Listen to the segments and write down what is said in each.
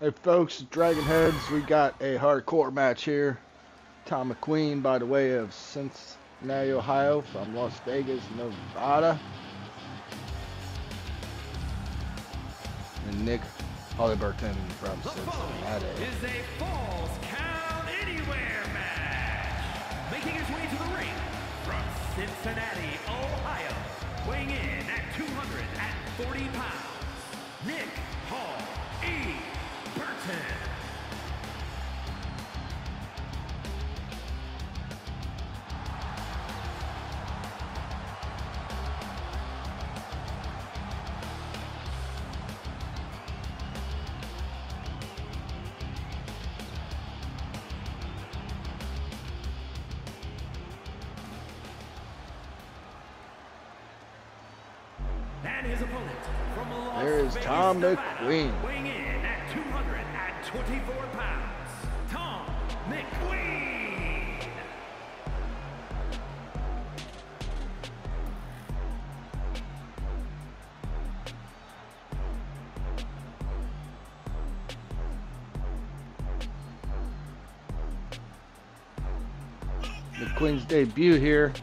Hey folks, Dragon Heads, we got a hardcore match here. Tom McQueen by the way of Cincinnati, Ohio from Las Vegas, Nevada. And Nick Halliburton from The Cincinnati. is a Falls Count Anywhere match. Making his way to the ring from Cincinnati, Ohio, weighing in at 240 pounds, Nick Hall E. Burton. And his opponent from Las There is Tom McQueen. Weighing in at 224 pounds, Tom McQueen. McQueen's debut here.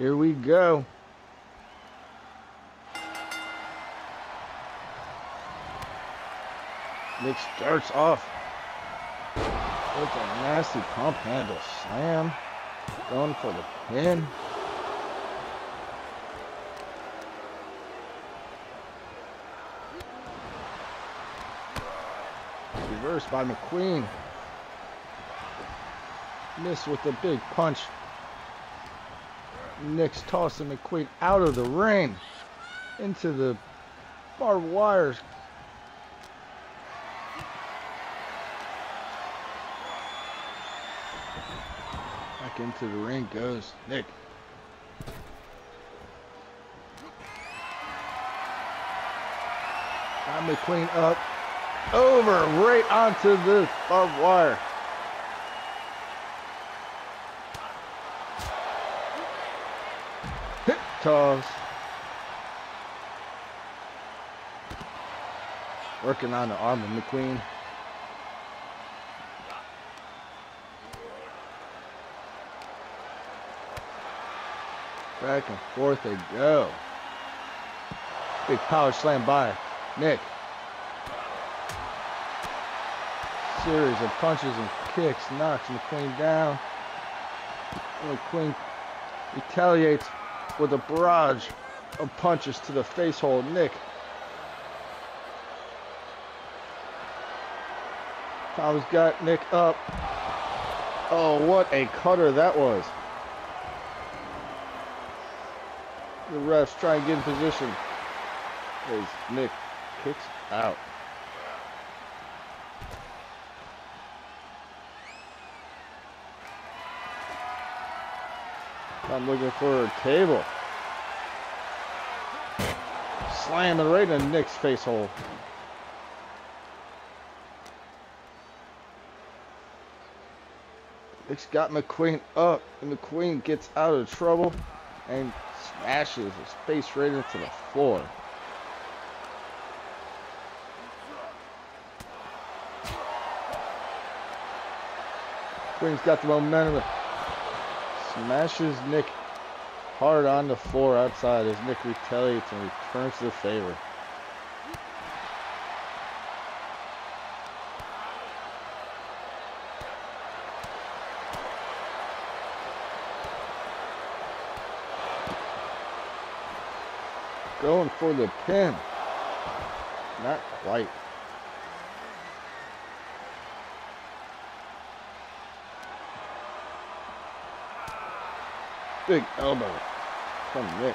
Here we go. Nick starts off with a nasty pump handle slam. Going for the pin. Reversed by McQueen. Missed with a big punch. Nick's tossing McQueen out of the ring into the barbed wires. Back into the ring goes Nick. Got McQueen up, over, right onto the barbed wire. Toss. Working on the arm of McQueen. Back and forth they go. Big power slam by Nick. Series of punches and kicks knocks McQueen down. McQueen retaliates with a barrage of punches to the face hole. Nick. Tom's got Nick up. Oh, what a cutter that was. The refs try and get in position. As Nick kicks out. I'm looking for a table. Slamming right in Nick's face hole. Nick's got McQueen up, and McQueen gets out of trouble and smashes his face right into the floor. McQueen's got the momentum. Smashes Nick hard on the floor outside as Nick retaliates and returns the favor. Going for the pin. Not quite. Big elbow from Nick.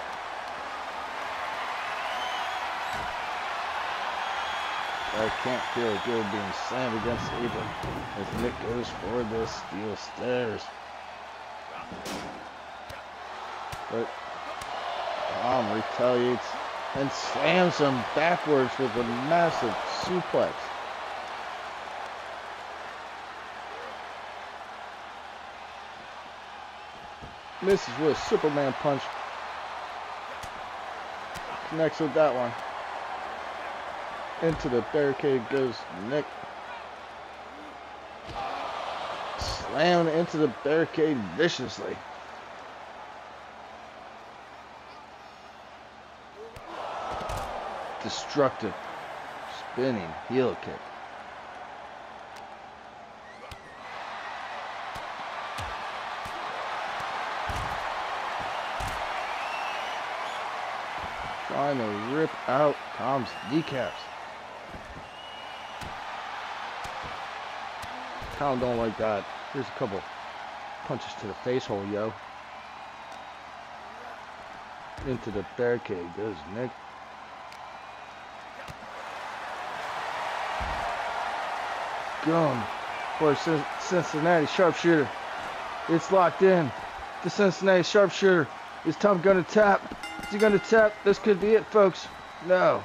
I can't feel good being slammed against the apron as Nick goes for the steel stairs. But Tom retaliates and slams him backwards with a massive suplex. Misses with a Superman punch. Connects with that one. Into the barricade goes Nick. Slammed into the barricade viciously. Destructive spinning heel kick. Trying to rip out Tom's kneecaps. Tom don't like that. Here's a couple punches to the face hole, yo. Into the barricade goes Nick. Going for Cincinnati sharpshooter. It's locked in. The Cincinnati sharpshooter. Is Tom gonna tap? Is he gonna tap? This could be it, folks. No.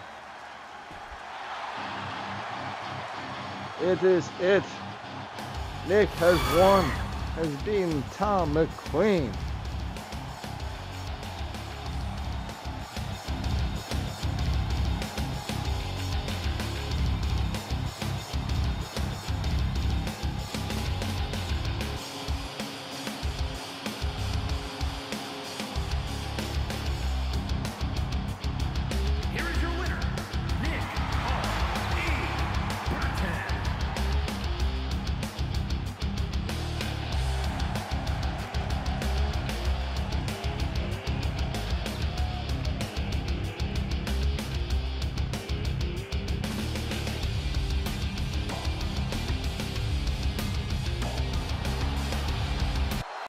It is it. Nick has won, has beaten Tom McQueen.